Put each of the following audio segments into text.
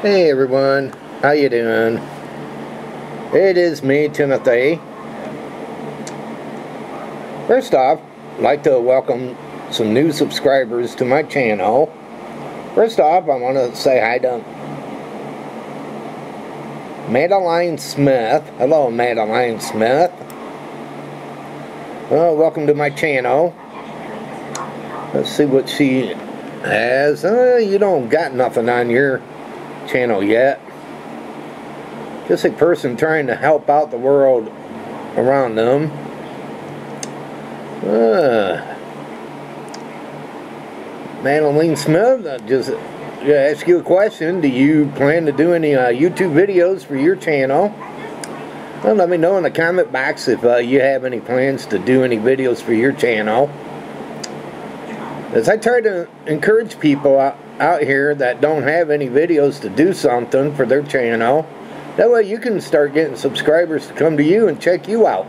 Hey everyone, how you doing? It is me, Timothy. First off, I'd like to welcome some new subscribers to my channel. First off, I want to say hi to Madeline Smith. Hello, Madeline Smith. Well, welcome to my channel. Let's see what she has. Uh, you don't got nothing on your channel yet. Just a person trying to help out the world around them. Uh, Madeline Smith, uh, just uh, ask you a question. Do you plan to do any uh, YouTube videos for your channel? Well, let me know in the comment box if uh, you have any plans to do any videos for your channel. As I try to encourage people out, out here that don't have any videos to do something for their channel. That way you can start getting subscribers to come to you and check you out.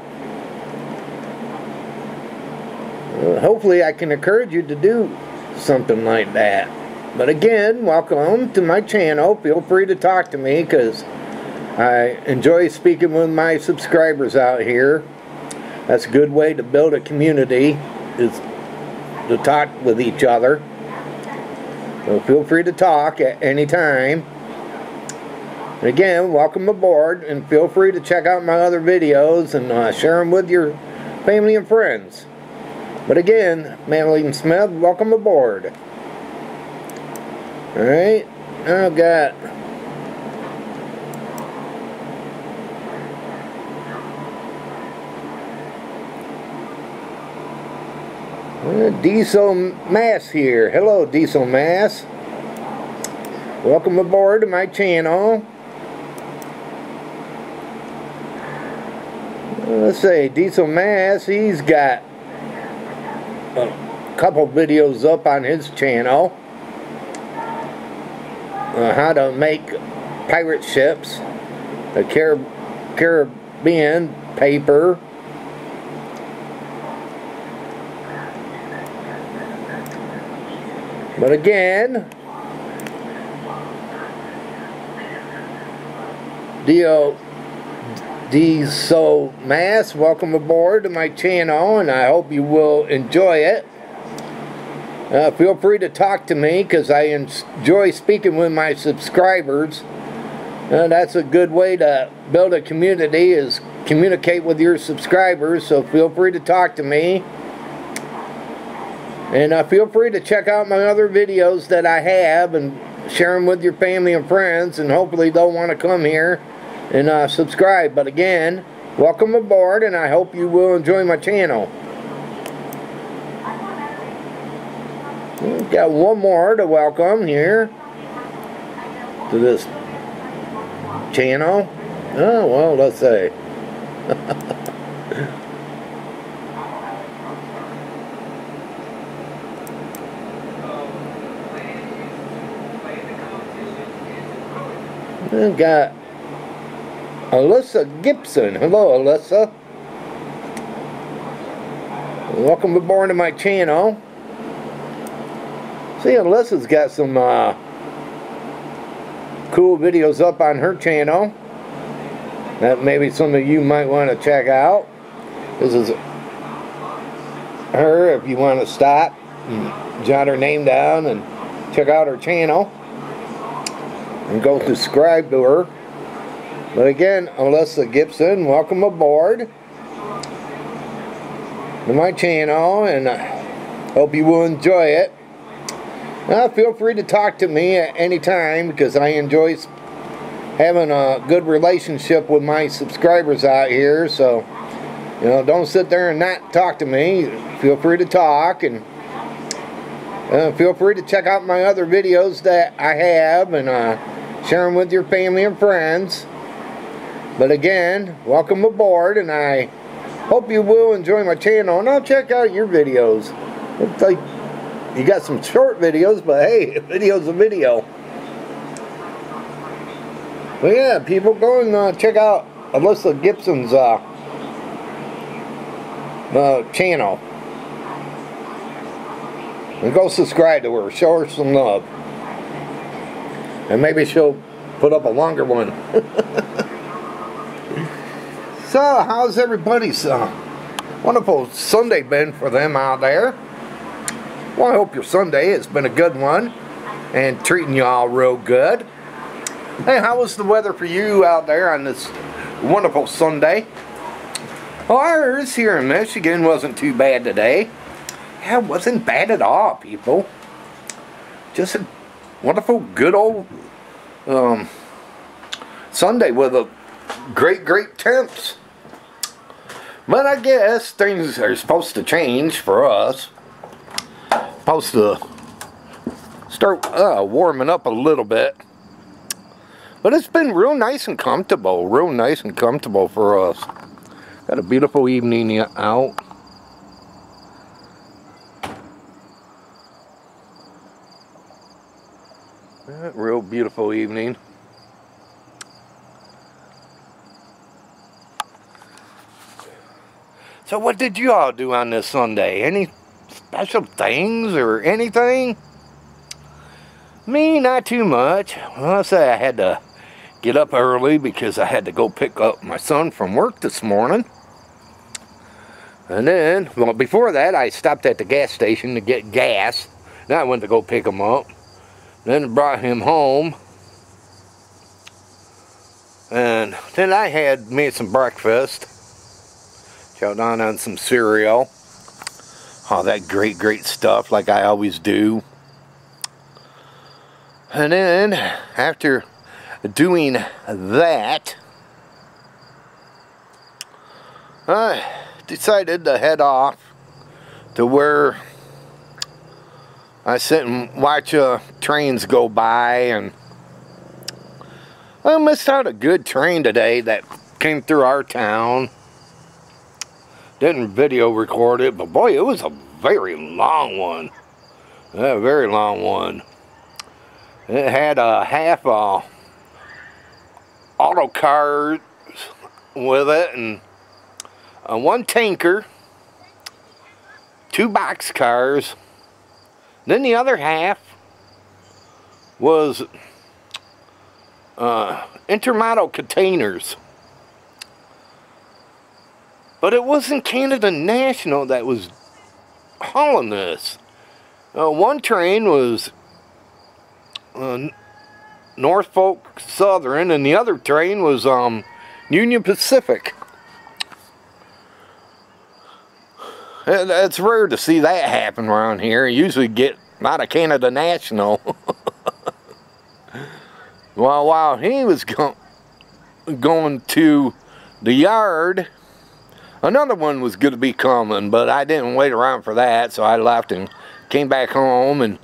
Uh, hopefully I can encourage you to do something like that. But again, welcome to my channel. Feel free to talk to me because I enjoy speaking with my subscribers out here. That's a good way to build a community is to talk with each other. So feel free to talk at any time. And again, welcome aboard and feel free to check out my other videos and uh, share them with your family and friends. But again, Madeline Smith, welcome aboard. Alright, I've got Diesel Mass here. Hello, Diesel Mass. Welcome aboard to my channel. Let's say Diesel Mass, he's got a couple videos up on his channel. Uh, how to make pirate ships, the Caribbean paper, But again, Dio Diesel Mass, welcome aboard to my channel, and I hope you will enjoy it. Uh, feel free to talk to me because I enjoy speaking with my subscribers. Uh, that's a good way to build a community is communicate with your subscribers, so feel free to talk to me. And uh, feel free to check out my other videos that I have and share them with your family and friends and hopefully they'll want to come here and uh, subscribe. But again, welcome aboard and I hope you will enjoy my channel. Got one more to welcome here to this channel. Oh, well, let's see. We've got Alyssa Gibson. Hello, Alyssa. Welcome aboard to my channel. See, Alyssa's got some uh, cool videos up on her channel that maybe some of you might want to check out. This is her if you want to stop and jot her name down and check out her channel and go subscribe to her. But again, Alyssa Gibson, welcome aboard to my channel and I hope you will enjoy it. Now, feel free to talk to me at any time because I enjoy having a good relationship with my subscribers out here. So, you know, don't sit there and not talk to me. Feel free to talk and uh, feel free to check out my other videos that I have and uh, share them with your family and friends. But again, welcome aboard and I hope you will enjoy my channel and I'll check out your videos. Looks like you got some short videos, but hey, a video's a video. But yeah, people go and uh, check out Alyssa Gibson's uh, uh, channel. And go subscribe to her. Show her some love. And maybe she'll put up a longer one. so, how's everybody's uh, wonderful Sunday been for them out there? Well, I hope your Sunday has been a good one and treating you all real good. Hey, how was the weather for you out there on this wonderful Sunday? Ours here in Michigan wasn't too bad today. Yeah, it wasn't bad at all, people. Just a wonderful, good old um, Sunday with a great, great temps. But I guess things are supposed to change for us. Supposed to start uh, warming up a little bit. But it's been real nice and comfortable, real nice and comfortable for us. Got a beautiful evening out. Real beautiful evening. So what did you all do on this Sunday? Any special things or anything? Me, not too much. Well, I say I had to get up early because I had to go pick up my son from work this morning. And then, well, before that, I stopped at the gas station to get gas. Then I went to go pick him up. Then brought him home. And then I had me some breakfast. Chowed on on some cereal. All that great, great stuff like I always do. And then, after doing that, I decided to head off to where I sit and watch uh, trains go by and I missed out a good train today that came through our town. Didn't video record it, but boy, it was a very long one. A very long one. It had a half a auto car with it and uh, one tanker, two box cars. Then the other half was uh, intermodal containers. But it wasn't Canada National that was hauling this. Uh, one train was uh, Norfolk Southern, and the other train was um, Union Pacific. It's rare to see that happen around here. You usually get out of Canada National. well, while he was go going to the yard, another one was going to be coming, but I didn't wait around for that, so I left and came back home and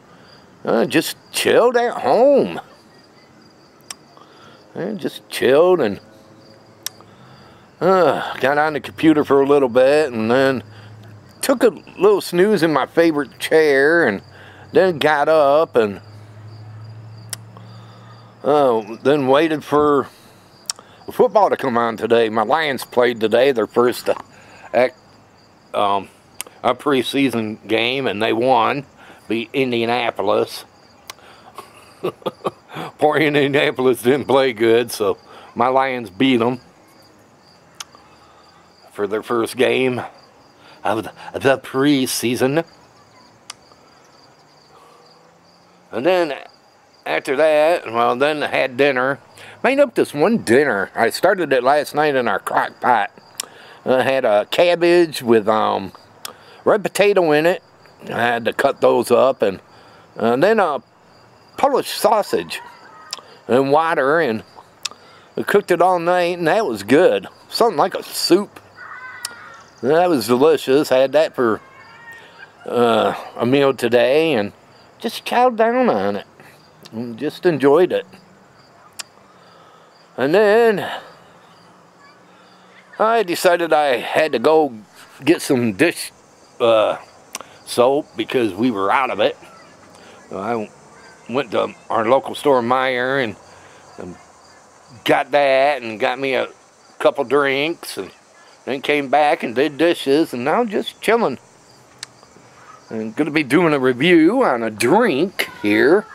uh, just chilled at home. And just chilled and uh, got on the computer for a little bit and then took a little snooze in my favorite chair and then got up and uh, then waited for football to come on today. My Lions played today, their first uh, um, a preseason game, and they won beat Indianapolis. Poor Indianapolis didn't play good, so my Lions beat them for their first game of the preseason. And then after that, well, then I had dinner. Made up this one dinner. I started it last night in our crock pot. I had a cabbage with um, red potato in it I had to cut those up and, and then a Polish sausage and water and cooked it all night and that was good. Something like a soup. That was delicious. I had that for uh, a meal today and just chowed down on it. And just enjoyed it. And then I decided I had to go get some dish uh, soap because we were out of it. I went to our local store, Meijer, and, and got that and got me a couple drinks and then came back and did dishes and now just chilling. I'm going to be doing a review on a drink here.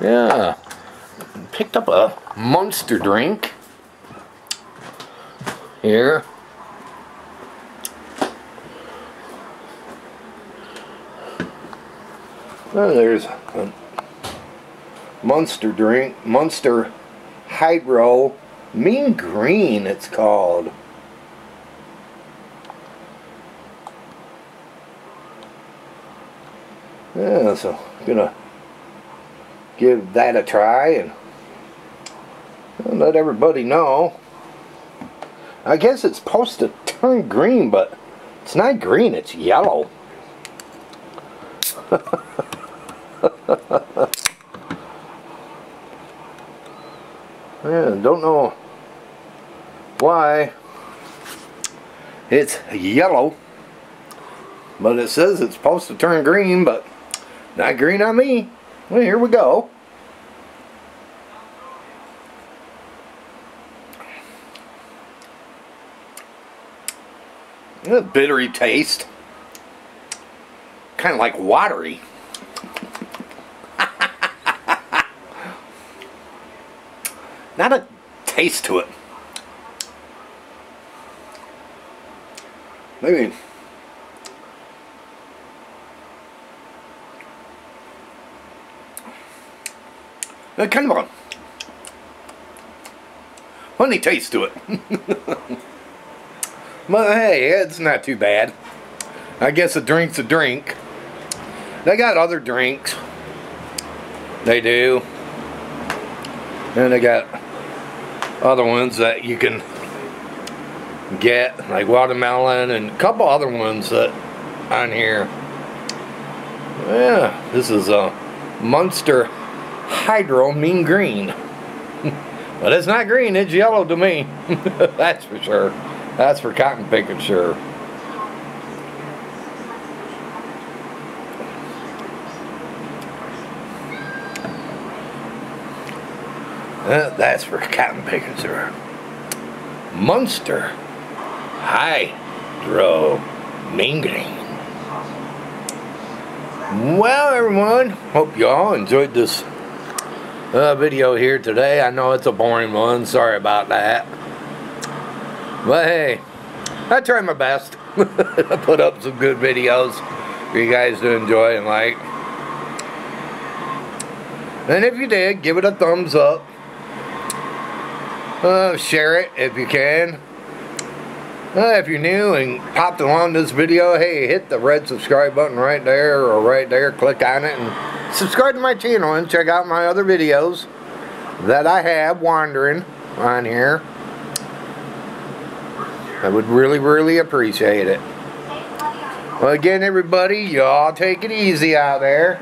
Yeah. picked up a monster drink here. There's a monster drink, monster hydro mean green it's called. Yeah, so I'm gonna give that a try and let everybody know. I guess it's supposed to turn green, but it's not green, it's yellow. yeah, don't know why it's yellow, but it says it's supposed to turn green, but not green on me. Well, here we go. A bittery taste. Kind of like watery. Not a taste to it. Maybe kind of a funny taste to it. but hey, it's not too bad. I guess a drink's a drink. They got other drinks. They do. And they got other ones that you can get, like watermelon and a couple other ones that on here. Yeah, this is a Monster Hydro Mean Green. but it's not green, it's yellow to me. That's for sure. That's for cotton picking sure. Uh, that's for cotton picking sure. Monster Hydro Mean Green. Well, everyone, hope y'all enjoyed this uh, video here today. I know it's a boring one. Sorry about that. But hey, I try my best. I put up some good videos for you guys to enjoy and like. And if you did, give it a thumbs up. Uh, share it if you can. Uh, if you're new and popped along this video, hey, hit the red subscribe button right there or right there. Click on it and subscribe to my channel and check out my other videos that I have wandering on here. I would really, really appreciate it. Well, again, everybody, y'all take it easy out there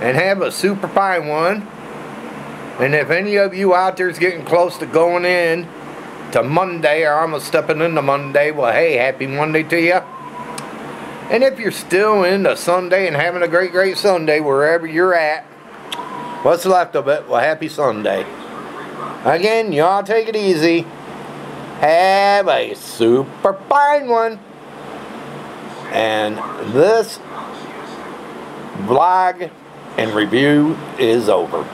and have a super fine one. And if any of you out there is getting close to going in to Monday or almost stepping into Monday, well, hey, happy Monday to you. And if you're still into Sunday and having a great, great Sunday wherever you're at, what's left of it? Well, happy Sunday. Again, y'all take it easy. Have a super fine one. And this vlog and review is over.